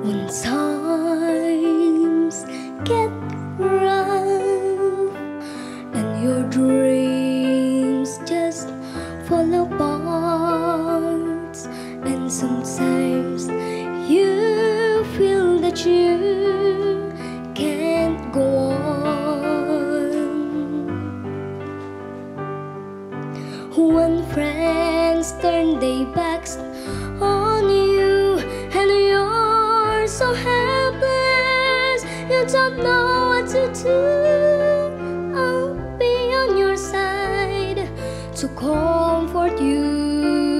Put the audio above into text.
When times get rough and your dreams just fall apart, and sometimes you feel that you can't go on. When friends turn their backs don't know what to do, I'll be on your side to comfort you.